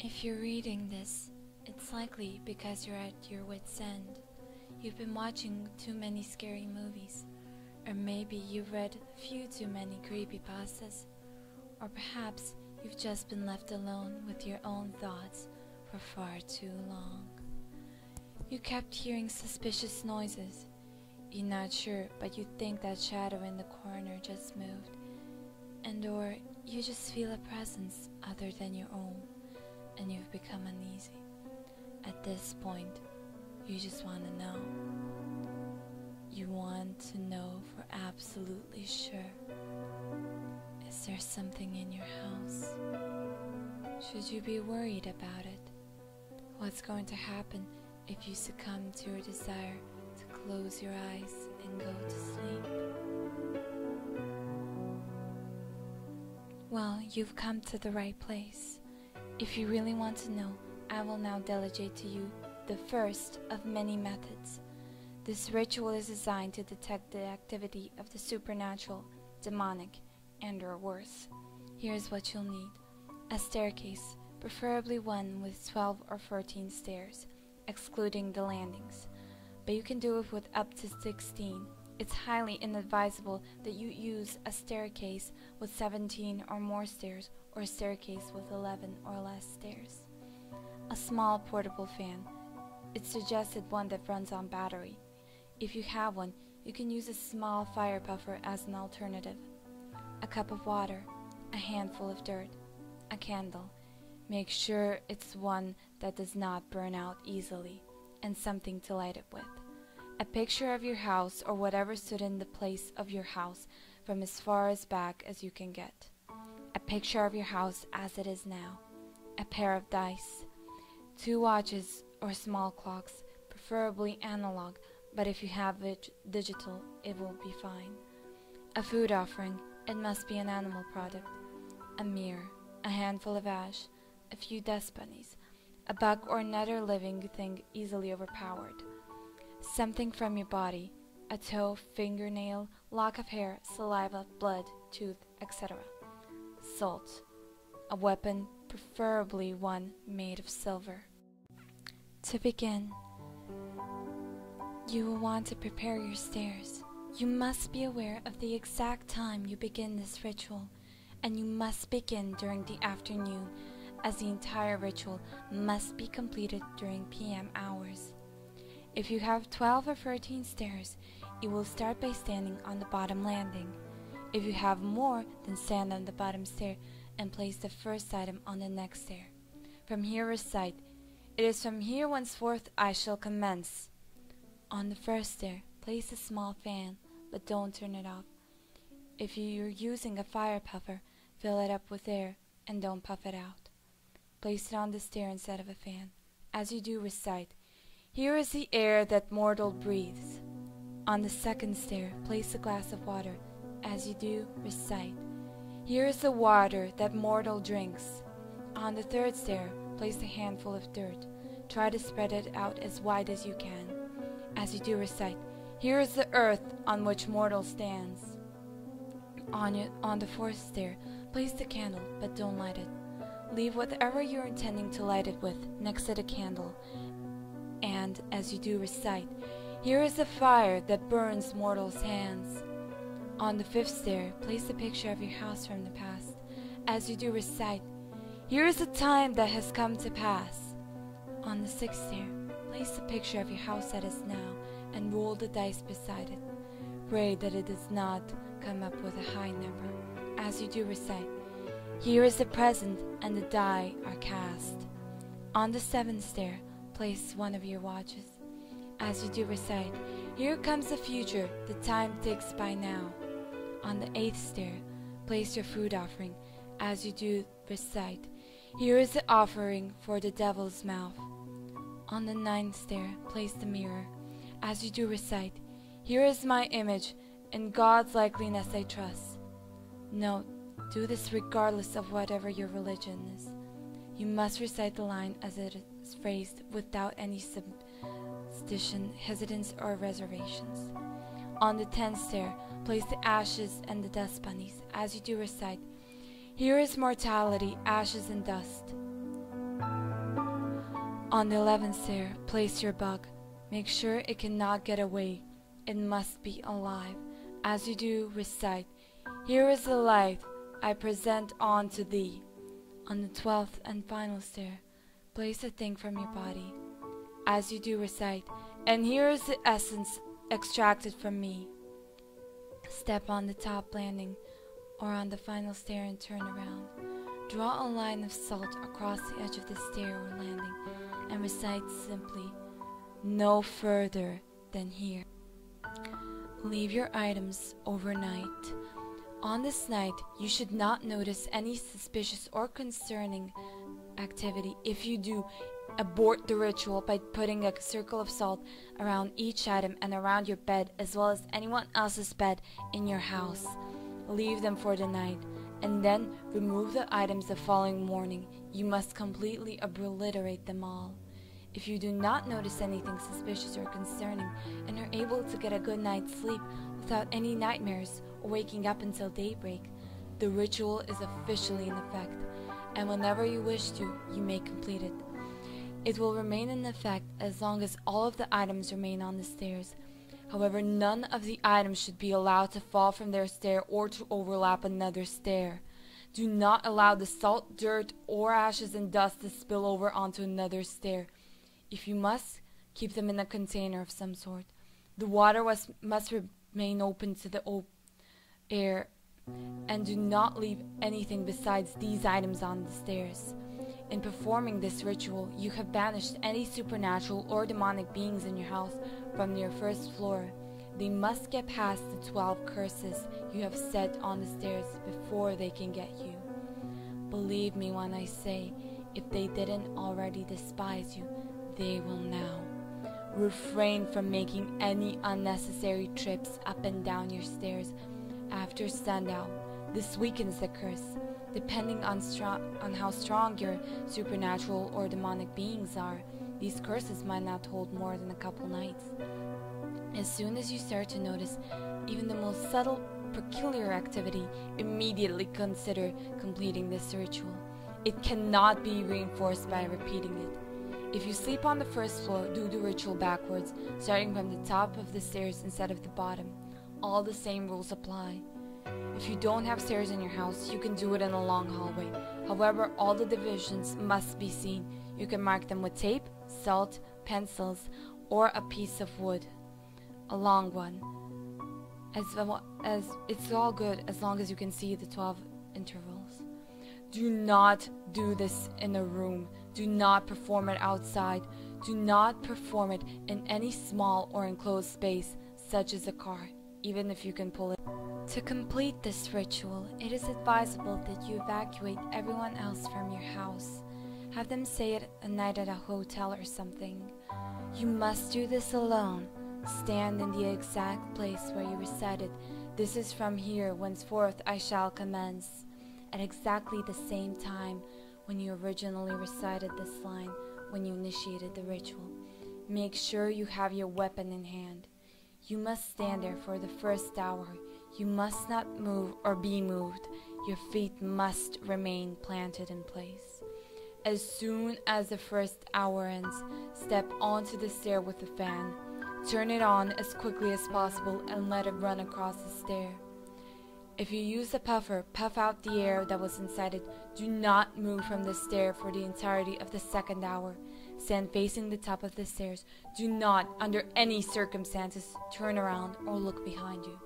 If you're reading this, it's likely because you're at your wit's end. You've been watching too many scary movies, or maybe you've read a few too many creepy creepypastas, or perhaps you've just been left alone with your own thoughts for far too long. You kept hearing suspicious noises. You're not sure, but you think that shadow in the corner just moved, and or you just feel a presence other than your own and you've become uneasy. At this point, you just want to know. You want to know for absolutely sure. Is there something in your house? Should you be worried about it? What's going to happen if you succumb to your desire to close your eyes and go to sleep? Well, you've come to the right place. If you really want to know, I will now delegate to you the first of many methods. This ritual is designed to detect the activity of the supernatural, demonic, and or worse. Here's what you'll need. A staircase, preferably one with 12 or 14 stairs, excluding the landings. But you can do it with up to 16. It's highly inadvisable that you use a staircase with 17 or more stairs or a staircase with 11 or less stairs. A small portable fan. It's suggested one that runs on battery. If you have one, you can use a small fire puffer as an alternative. A cup of water, a handful of dirt, a candle. Make sure it's one that does not burn out easily, and something to light it with. A picture of your house or whatever stood in the place of your house from as far as back as you can get. A picture of your house as it is now, a pair of dice, two watches or small clocks, preferably analog, but if you have it digital, it will be fine. A food offering, it must be an animal product, a mirror, a handful of ash, a few dust bunnies, a bug or another living thing easily overpowered. Something from your body, a toe, fingernail, lock of hair, saliva, blood, tooth, etc salt, a weapon, preferably one made of silver. To begin, you will want to prepare your stairs. You must be aware of the exact time you begin this ritual, and you must begin during the afternoon, as the entire ritual must be completed during PM hours. If you have 12 or 13 stairs, you will start by standing on the bottom landing. If you have more, then stand on the bottom stair and place the first item on the next stair. From here recite, It is from here henceforth I shall commence. On the first stair, place a small fan, but don't turn it off. If you're using a fire puffer, fill it up with air and don't puff it out. Place it on the stair instead of a fan. As you do recite, Here is the air that mortal breathes. On the second stair, place a glass of water as you do, recite, Here is the water that mortal drinks. On the third stair, place a handful of dirt. Try to spread it out as wide as you can. As you do, recite, Here is the earth on which mortal stands. On, it, on the fourth stair, place the candle, but don't light it. Leave whatever you're intending to light it with next to the candle. As you do, recite, Here is the fire that burns mortal's hands. On the fifth stair, place a picture of your house from the past. As you do recite, Here is the time that has come to pass. On the sixth stair, place a picture of your house that is now and roll the dice beside it. Pray that it does not come up with a high number. As you do recite, Here is the present and the die are cast. On the seventh stair, place one of your watches. As you do recite, Here comes the future, the time ticks by now. On the eighth stair, place your food offering. As you do, recite, Here is the offering for the devil's mouth. On the ninth stair, place the mirror. As you do, recite, Here is my image, in God's likeliness I trust. Note, do this regardless of whatever your religion is. You must recite the line as it is phrased without any substition, hesitance, or reservations. On the tenth stair, place the ashes and the dust bunnies, as you do recite, Here is mortality, ashes and dust. On the eleventh stair, place your bug. Make sure it cannot get away. It must be alive. As you do, recite, Here is the light I present unto thee. On the twelfth and final stair, place a thing from your body. As you do, recite, And here is the essence extracted from me. Step on the top landing or on the final stair and turn around. Draw a line of salt across the edge of the stair or landing and recite simply, no further than here. Leave your items overnight. On this night, you should not notice any suspicious or concerning activity. If you do, abort the ritual by putting a circle of salt around each item and around your bed, as well as anyone else's bed in your house. Leave them for the night, and then remove the items the following morning. You must completely obliterate them all. If you do not notice anything suspicious or concerning and are able to get a good night's sleep without any nightmares waking up until daybreak, the ritual is officially in effect, and whenever you wish to, you may complete it. It will remain in effect as long as all of the items remain on the stairs. However, none of the items should be allowed to fall from their stair or to overlap another stair. Do not allow the salt, dirt, or ashes and dust to spill over onto another stair. If you must, keep them in a container of some sort. The water was, must remain open to the op air, and do not leave anything besides these items on the stairs. In performing this ritual, you have banished any supernatural or demonic beings in your house from your first floor. They must get past the 12 curses you have set on the stairs before they can get you. Believe me when I say, if they didn't already despise you, they will now. Refrain from making any unnecessary trips up and down your stairs after sundown. This weakens the curse. Depending on, on how strong your supernatural or demonic beings are, these curses might not hold more than a couple nights. As soon as you start to notice even the most subtle, peculiar activity, immediately consider completing this ritual. It cannot be reinforced by repeating it. If you sleep on the first floor, do the ritual backwards, starting from the top of the stairs instead of the bottom. All the same rules apply. If you don't have stairs in your house, you can do it in a long hallway. However, all the divisions must be seen. You can mark them with tape, salt, pencils, or a piece of wood. A long one. As, as it's all good as long as you can see the 12 intervals. Do not do this in a room. Do not perform it outside. Do not perform it in any small or enclosed space, such as a car, even if you can pull it. To complete this ritual, it is advisable that you evacuate everyone else from your house. Have them stay at a night at a hotel or something. You must do this alone. Stand in the exact place where you recited, This is from here, whenceforth I shall commence. At exactly the same time, when you originally recited this line when you initiated the ritual. Make sure you have your weapon in hand. You must stand there for the first hour. You must not move or be moved. Your feet must remain planted in place. As soon as the first hour ends, step onto the stair with the fan. Turn it on as quickly as possible and let it run across the stair. If you use a puffer, puff out the air that was inside it. Do not move from the stair for the entirety of the second hour. Stand facing the top of the stairs. Do not, under any circumstances, turn around or look behind you.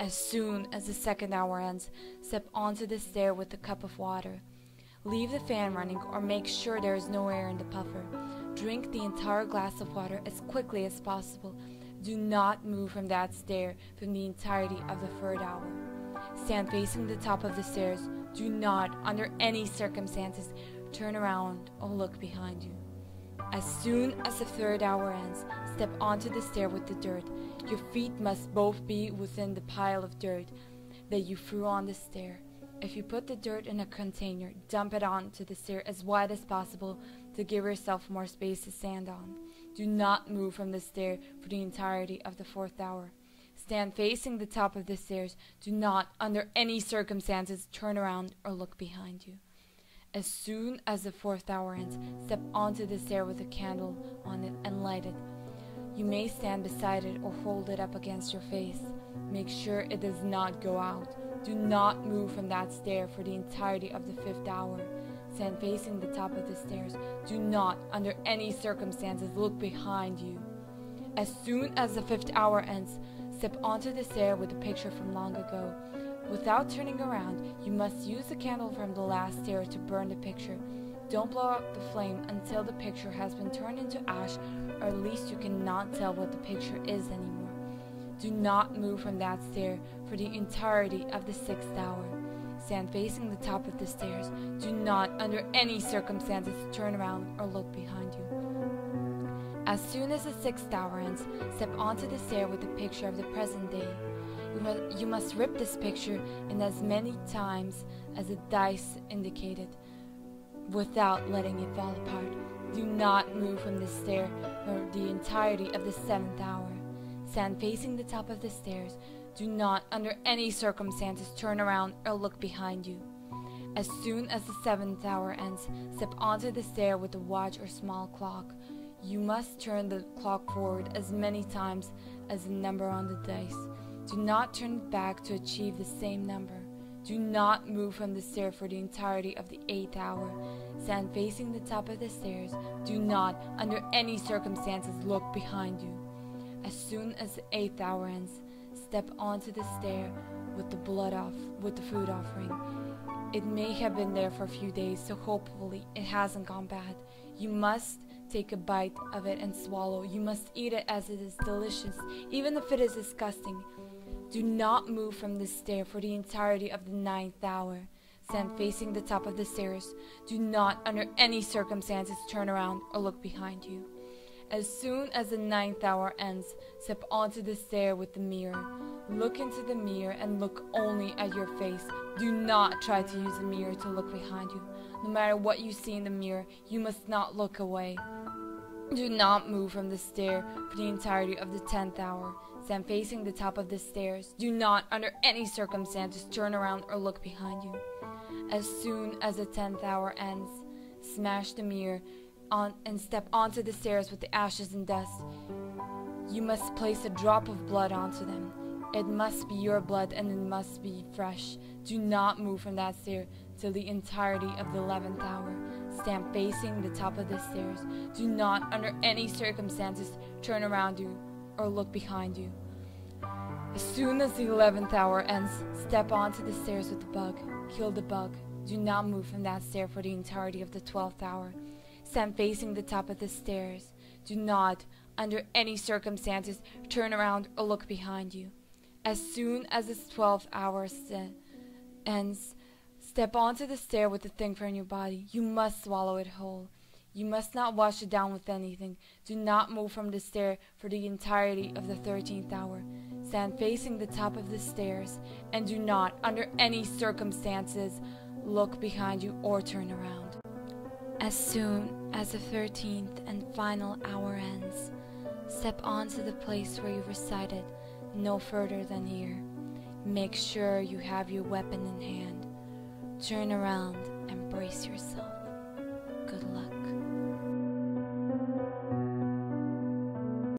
As soon as the second hour ends, step onto the stair with a cup of water. Leave the fan running or make sure there is no air in the puffer. Drink the entire glass of water as quickly as possible. Do not move from that stair for the entirety of the third hour. Stand facing the top of the stairs. Do not, under any circumstances, turn around or look behind you. As soon as the third hour ends, step onto the stair with the dirt. Your feet must both be within the pile of dirt that you threw on the stair. If you put the dirt in a container, dump it onto the stair as wide as possible to give yourself more space to stand on. Do not move from the stair for the entirety of the fourth hour. Stand facing the top of the stairs. Do not, under any circumstances, turn around or look behind you. As soon as the fourth hour ends, step onto the stair with a candle on it and light it. You may stand beside it or hold it up against your face. Make sure it does not go out. Do not move from that stair for the entirety of the fifth hour. Stand facing the top of the stairs. Do not, under any circumstances, look behind you. As soon as the fifth hour ends, step onto the stair with a picture from long ago. Without turning around, you must use the candle from the last stair to burn the picture. Don't blow out the flame until the picture has been turned into ash, or at least you cannot tell what the picture is anymore. Do not move from that stair for the entirety of the sixth hour. Stand facing the top of the stairs. Do not, under any circumstances, turn around or look behind you. As soon as the sixth hour ends, step onto the stair with the picture of the present day. You must, rip this picture in as many times as the dice indicated without letting it fall apart. Do not move from the stair for the entirety of the seventh hour. Stand facing the top of the stairs. Do not, under any circumstances, turn around or look behind you. As soon as the seventh hour ends, step onto the stair with a watch or small clock. You must turn the clock forward as many times as the number on the dice. Do not turn back to achieve the same number. Do not move from the stair for the entirety of the eighth hour. Stand facing the top of the stairs. Do not, under any circumstances, look behind you. As soon as the eighth hour ends, step onto the stair with the blood off, with the food offering. It may have been there for a few days, so hopefully it hasn't gone bad. You must take a bite of it and swallow. You must eat it as it is delicious, even if it is disgusting. Do not move from the stair for the entirety of the ninth hour. Stand facing the top of the stairs. Do not, under any circumstances, turn around or look behind you. As soon as the ninth hour ends, step onto the stair with the mirror. Look into the mirror and look only at your face. Do not try to use the mirror to look behind you. No matter what you see in the mirror, you must not look away. Do not move from the stair for the entirety of the tenth hour. Stand facing the top of the stairs. Do not, under any circumstances, turn around or look behind you. As soon as the tenth hour ends, smash the mirror on and step onto the stairs with the ashes and dust. You must place a drop of blood onto them. It must be your blood and it must be fresh. Do not move from that stair till the entirety of the eleventh hour. Stand facing the top of the stairs. Do not, under any circumstances, turn around you or look behind you. As soon as the eleventh hour ends, step onto the stairs with the bug. Kill the bug. Do not move from that stair for the entirety of the twelfth hour. Stand facing the top of the stairs. Do not, under any circumstances, turn around or look behind you. As soon as the twelfth hour ends, step onto the stair with the thing for your body. You must swallow it whole. You must not wash it down with anything. Do not move from the stair for the entirety of the thirteenth hour. Stand facing the top of the stairs, and do not, under any circumstances, look behind you or turn around. As soon as the thirteenth and final hour ends, step on to the place where you recited, no further than here. Make sure you have your weapon in hand. Turn around and brace yourself.